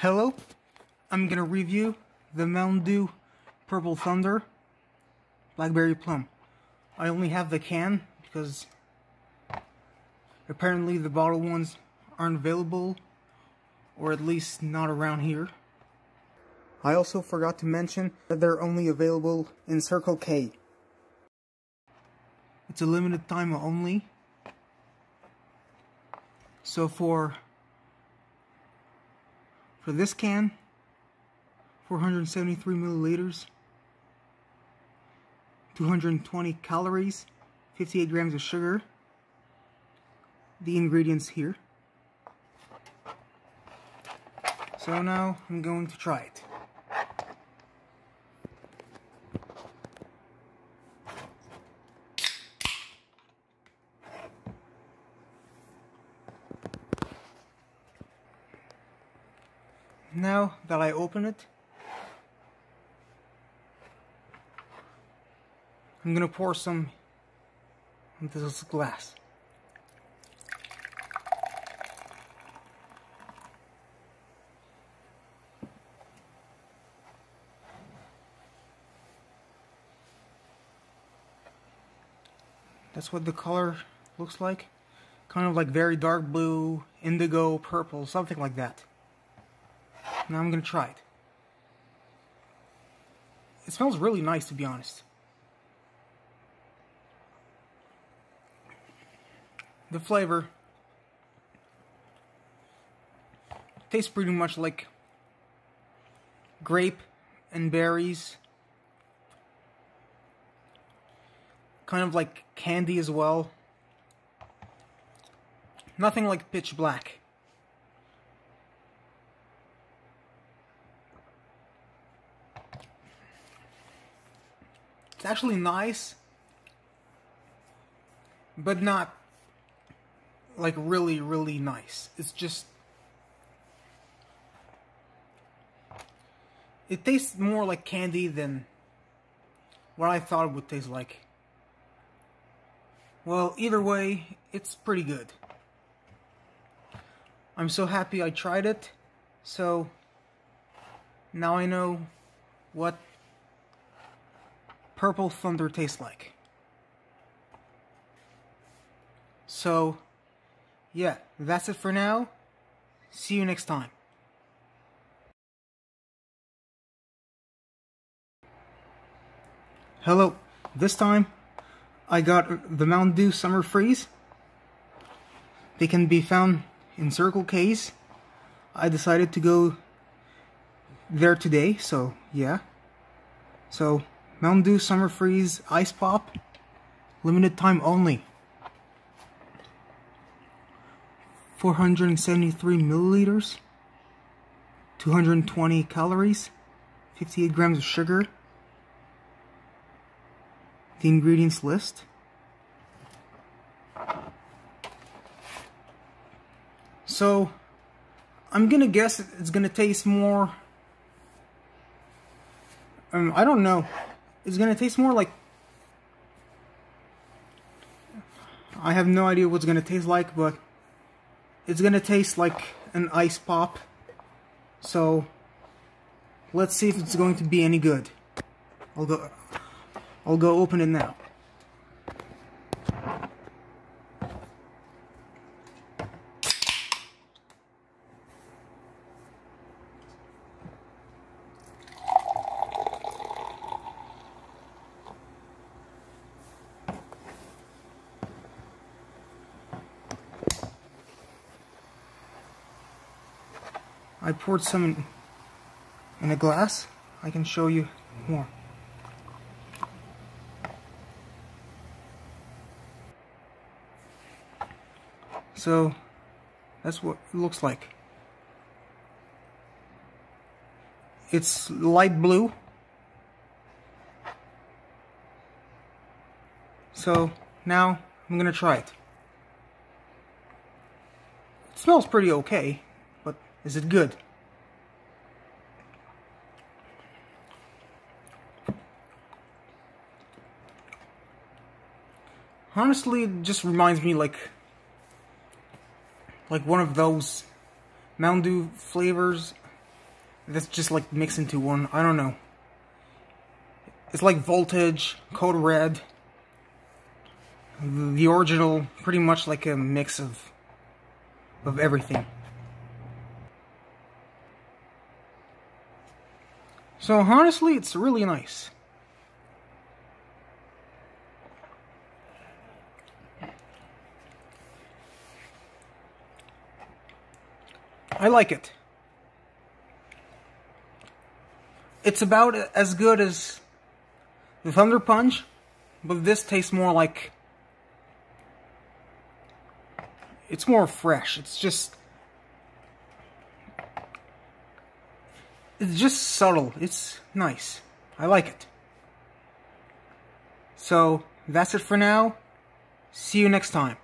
Hello, I'm gonna review the Mountain Dew Purple Thunder Blackberry Plum. I only have the can because apparently the bottle ones aren't available or at least not around here. I also forgot to mention that they're only available in Circle K. It's a limited time only. So for for this can, 473 milliliters, 220 calories, 58 grams of sugar. The ingredients here. So now I'm going to try it. Now that I open it, I'm gonna pour some into this glass. That's what the color looks like. Kind of like very dark blue, indigo, purple, something like that. Now I'm gonna try it. It smells really nice to be honest. The flavor tastes pretty much like grape and berries. Kind of like candy as well. Nothing like pitch black. It's actually nice, but not like really, really nice. It's just it tastes more like candy than what I thought it would taste like. Well, either way, it's pretty good. I'm so happy I tried it. So now I know what Purple Thunder tastes like. So, yeah, that's it for now. See you next time. Hello, this time I got the Mountain Dew Summer Freeze. They can be found in Circle K's. I decided to go there today, so yeah. So, Mountain Dew Summer Freeze Ice Pop. Limited time only. 473 milliliters. 220 calories. 58 grams of sugar. The ingredients list. So, I'm gonna guess it's gonna taste more um, I don't know it's gonna taste more like I have no idea what's gonna taste like but it's gonna taste like an ice pop. So let's see if it's going to be any good. I'll go I'll go open it now I poured some in, in a glass. I can show you more. So that's what it looks like. It's light blue. So now I'm gonna try it. It smells pretty okay. Is it good? Honestly, it just reminds me like like one of those Mountain Dew flavors that's just like mixed into one. I don't know. It's like Voltage, Code Red, the original, pretty much like a mix of of everything. So honestly, it's really nice. I like it. It's about as good as the Thunder Punch, but this tastes more like... It's more fresh. It's just... It's just subtle. It's nice. I like it. So, that's it for now. See you next time.